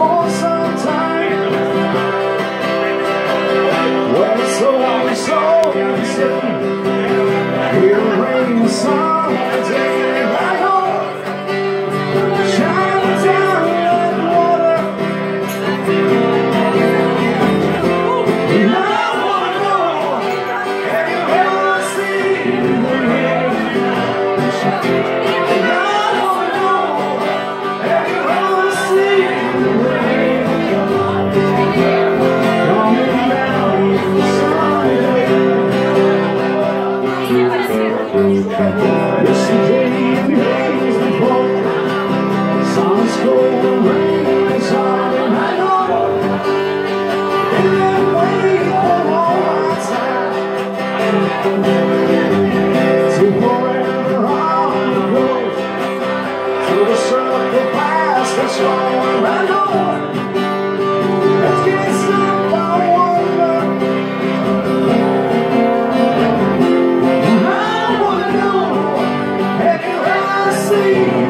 for the storm. I know. Amen.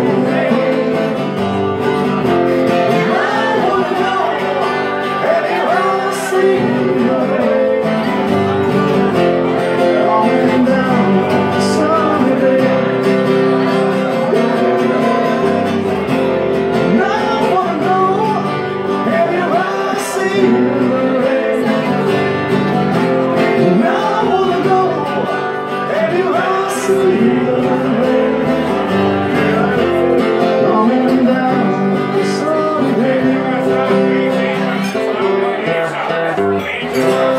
Wake.